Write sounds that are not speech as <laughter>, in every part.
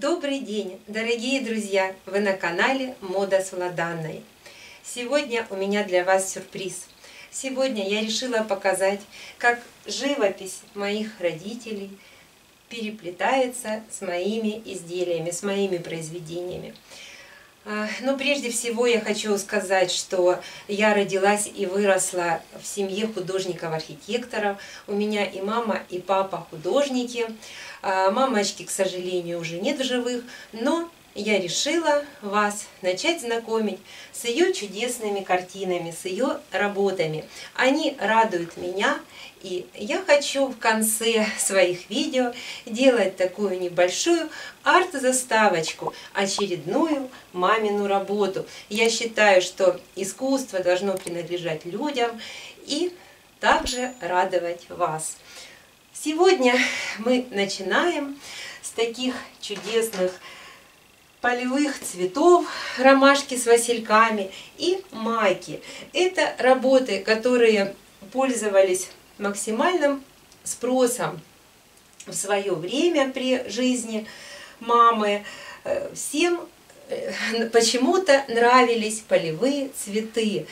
Добрый день, дорогие друзья! Вы на канале Мода с Владанной. Сегодня у меня для вас сюрприз. Сегодня я решила показать, как живопись моих родителей переплетается с моими изделиями, с моими произведениями. Но прежде всего я хочу сказать, что я родилась и выросла в семье художников-архитекторов. У меня и мама, и папа художники. А, мамочки, к сожалению, уже нет в живых, но я решила вас начать знакомить с ее чудесными картинами, с ее работами. Они радуют меня, и я хочу в конце <laughs> своих видео делать такую небольшую арт-заставочку, очередную мамину работу. Я считаю, что искусство должно принадлежать людям и также радовать вас. Сегодня мы начинаем с таких чудесных полевых цветов, ромашки с васильками и майки. Это работы, которые пользовались максимальным спросом в свое время при жизни мамы. Э, всем э, <laughs> почему-то нравились полевые цветы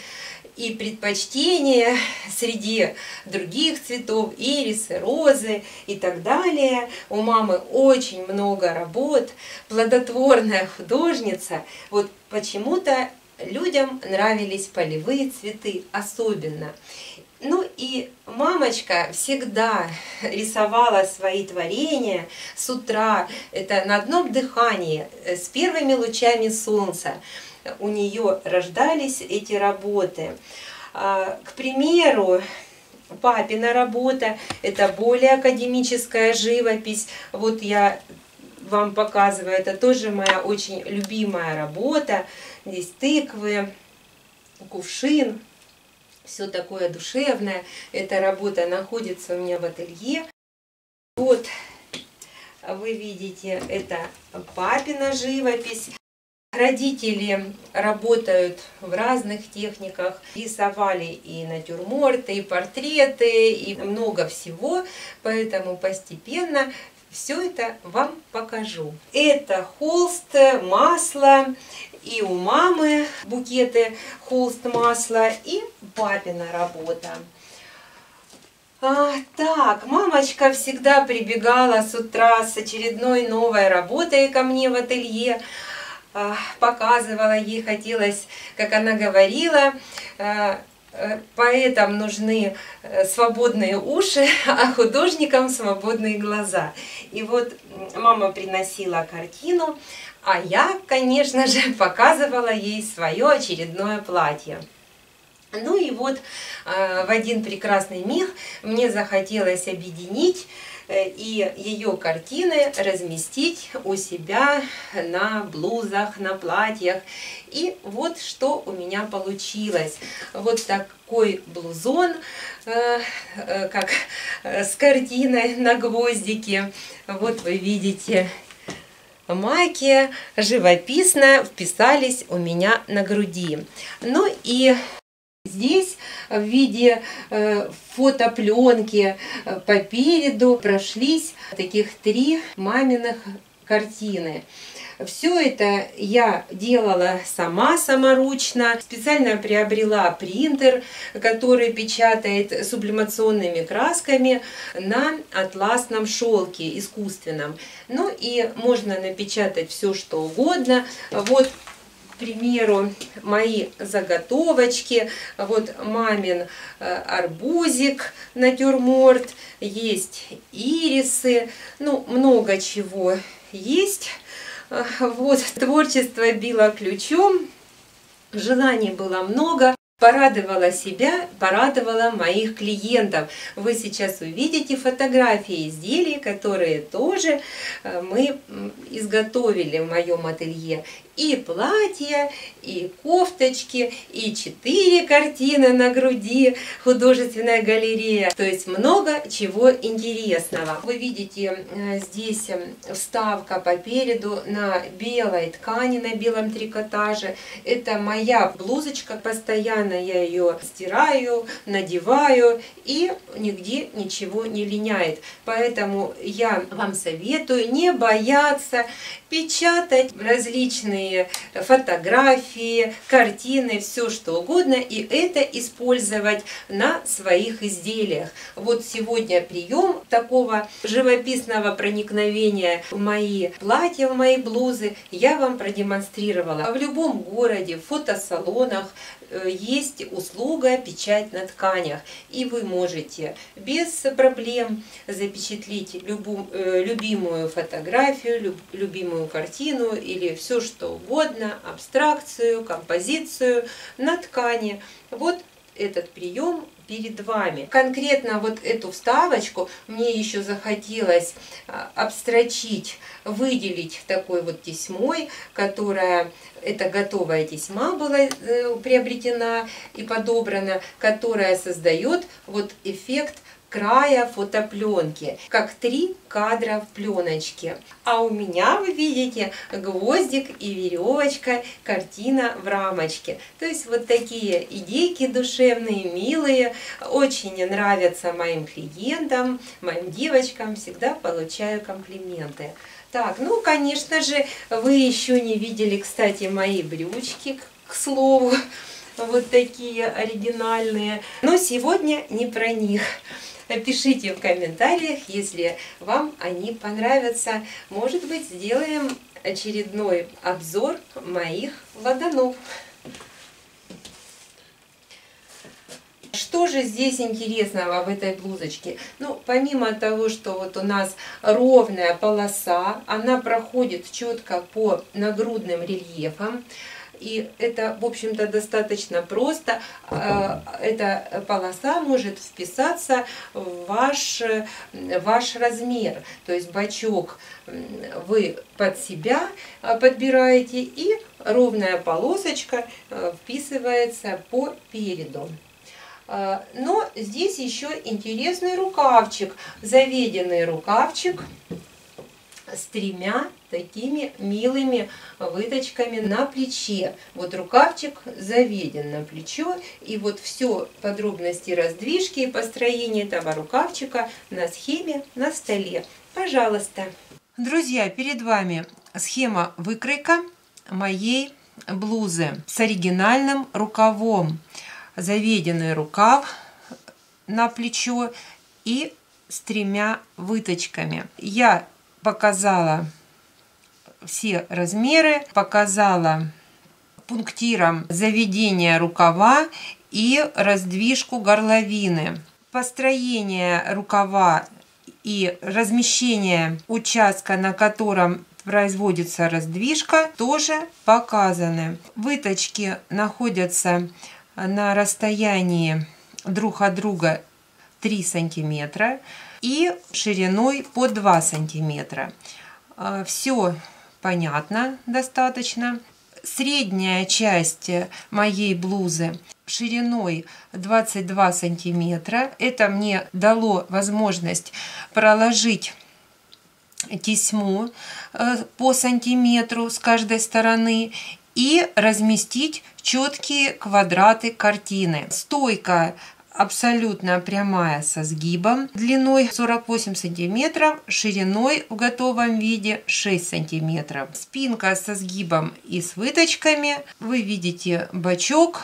и предпочтения среди других цветов, ирисы, розы и так далее. У мамы очень много работ, плодотворная художница. Вот почему-то людям нравились полевые цветы особенно. Ну и мамочка всегда рисовала свои творения с утра, это на одном дыхании, э, с первыми лучами солнца у нее рождались эти работы. А, к примеру, папина работа – это более академическая живопись. Вот я вам показываю, это тоже моя очень любимая работа. Здесь тыквы, кувшин, все такое душевное. Эта работа находится у меня в ателье. Вот вы видите, это папина живопись. Родители работают в разных техниках, рисовали и натюрморты, и портреты, и много всего, поэтому постепенно все это вам покажу. Это холст, масло, и у мамы букеты холст масла, и папина работа. А, так, мамочка всегда прибегала с утра с очередной новой работой ко мне в ателье. А, показывала, ей хотелось, как она говорила, а, э, поэтам нужны э, свободные уши, <laughs> а художникам свободные глаза. И вот мама приносила картину, а я, конечно же, <laughs> показывала ей свое очередное платье. Ну и вот э, в один прекрасный миг мне захотелось объединить и ее картины разместить у себя на блузах, на платьях. И вот что у меня получилось. Вот такой блузон, э, э, как с картиной на гвоздике. Вот вы видите майки живописно вписались у меня на груди. Ну и Здесь в виде э, фотопленки э, по переду прошлись таких три маминых картины. Все это я делала сама, саморучно. Специально приобрела принтер, который печатает сублимационными красками на атласном шелке искусственном. Ну и можно напечатать все, что угодно. Вот примеру, мои заготовочки. Вот мамин э, арбузик, натюрморт, есть ирисы, ну, много чего есть. Э, вот, творчество било ключом, желаний было много. Порадовала себя, порадовала моих клиентов. Вы сейчас увидите фотографии изделий, которые тоже э, мы изготовили в моем ателье и платья, и кофточки, и четыре картины на груди, художественная галерея. То есть много чего интересного. Вы видите э, здесь э, вставка по переду на белой ткани, на белом трикотаже. Это моя блузочка, постоянно я ее стираю, надеваю и нигде ничего не линяет. Поэтому я вам советую не бояться печатать различные фотографии, картины, все что угодно, и это использовать на своих изделиях. Вот сегодня прием такого живописного проникновения в мои платья, в мои блузы я вам продемонстрировала. В любом городе, в фотосалонах есть услуга печать на тканях, и вы можете без проблем запечатлеть любую, э, любимую фотографию, любимую любимую картину или все что угодно, абстракцию, композицию на ткани. Вот этот прием перед вами. Конкретно вот эту вставочку мне еще захотелось а, обстрочить, выделить такой вот тесьмой, которая, это готовая тесьма была э, приобретена и подобрана, которая создает вот эффект края фотопленки, как три кадра в пленочке. А у меня, вы видите, гвоздик и веревочка, картина в рамочке. То есть вот такие идейки душевные, милые, очень нравятся моим клиентам, моим девочкам, всегда получаю комплименты. Так, ну, конечно же, вы еще не видели, кстати, мои брючки, к слову, <laughs> вот такие оригинальные. Но сегодня не про них. Пишите в комментариях, если вам они понравятся. Может быть, сделаем очередной обзор моих ладанов. Что же здесь интересного в этой блузочке? Ну, помимо того, что вот у нас ровная полоса, она проходит четко по нагрудным рельефам, и это, в общем-то, достаточно просто. А, эта полоса может вписаться в ваш, ваш размер. То есть бачок вы под себя а, подбираете, и ровная полосочка вписывается по переду. Но здесь еще интересный рукавчик, заведенный рукавчик с тремя такими милыми выточками на плече. Вот рукавчик заведен на плечо, и вот все подробности раздвижки и построения этого рукавчика на схеме на столе. Пожалуйста. Друзья, перед вами схема выкройка моей блузы с оригинальным рукавом. Заведенный рукав на плечо и с тремя выточками. Я показала все размеры, показала пунктиром заведение рукава и раздвижку горловины. Построение рукава и размещение участка, на котором производится раздвижка, тоже показаны. Выточки находятся на расстоянии друг от друга 3 сантиметра и шириной по 2 сантиметра. А, Все понятно достаточно. Средняя часть моей блузы шириной 22 сантиметра. Это мне дало возможность проложить тесьму э, по сантиметру с каждой стороны и разместить четкие квадраты картины. Стойка абсолютно прямая со сгибом длиной 48 сантиметров, шириной в готовом виде 6 сантиметров. Спинка со сгибом и с выточками. Вы видите бачок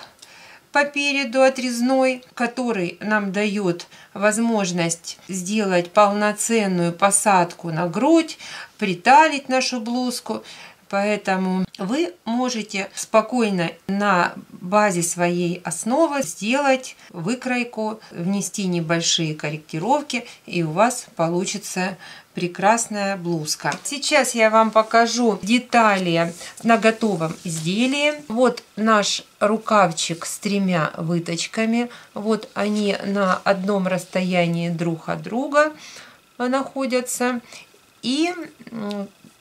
по переду отрезной, который нам дает возможность сделать полноценную посадку на грудь, приталить нашу блузку. Поэтому вы можете спокойно на базе своей основы сделать выкройку, внести небольшие корректировки, и у вас получится прекрасная блузка. Сейчас я вам покажу детали на готовом изделии. Вот наш рукавчик с тремя выточками. Вот они на одном расстоянии друг от друга находятся. И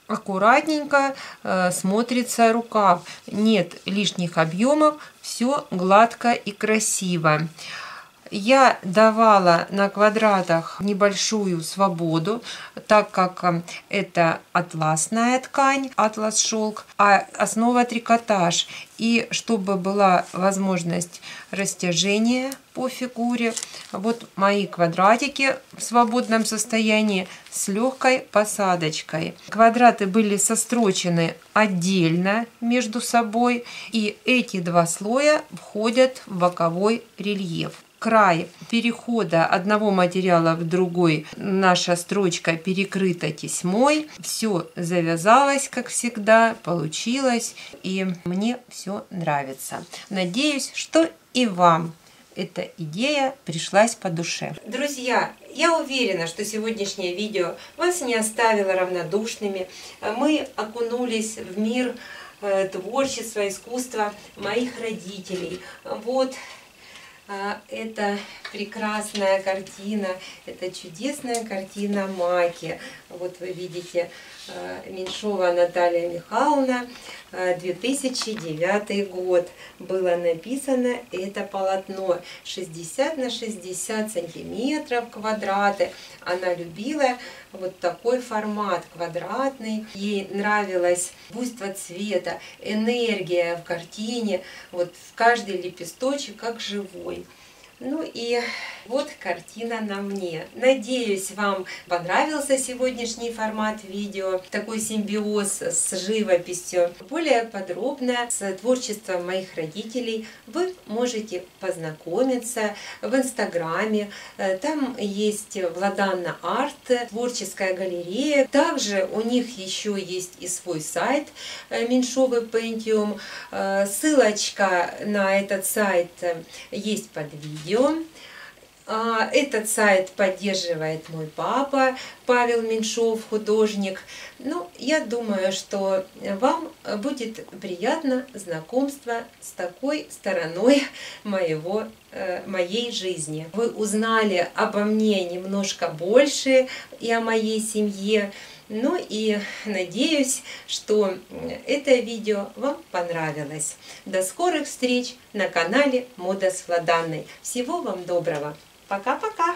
аккуратненько э, смотрится рукав. Нет лишних объемов, все гладко и красиво. Я давала на квадратах небольшую свободу, так как это атласная ткань, атлас шелк, а основа трикотаж. И чтобы была возможность растяжения по фигуре, вот мои квадратики в свободном состоянии с легкой посадочкой. Квадраты были сострочены отдельно между собой, и эти два слоя входят в боковой рельеф край перехода одного материала в другой наша строчка перекрыта тесьмой. Все завязалось, как всегда, получилось, и мне все нравится. Надеюсь, что и вам эта идея пришлась по душе. Друзья, я уверена, что сегодняшнее видео вас не оставило равнодушными. Мы окунулись в мир э, творчества, искусства моих родителей. Вот это прекрасная картина, это чудесная картина Маки. Вот вы видите а, Меньшова Наталья Михайловна, 2009 а, год. Было написано это полотно 60 на 60 сантиметров квадраты. Она любила вот такой формат квадратный. Ей нравилось буйство цвета, энергия в картине, вот в каждый лепесточек как живой. Okay. Ну и вот картина на мне. Надеюсь, вам понравился сегодняшний формат видео, такой симбиоз с живописью. Более подробно с творчеством моих родителей вы можете познакомиться в инстаграме. Там есть Владанна Арт, творческая галерея. Также у них еще есть и свой сайт Меньшовый Pentium. Ссылочка на этот сайт есть под видео видео. А, этот сайт поддерживает мой папа Павел Меньшов, художник. Ну, я думаю, что вам будет приятно знакомство с такой стороной <laughs> моего, э, моей жизни. Вы узнали обо мне немножко больше и о моей семье. Ну и надеюсь, что это видео вам понравилось. До скорых встреч на канале Мода с Владанной. Всего вам доброго! Пока-пока!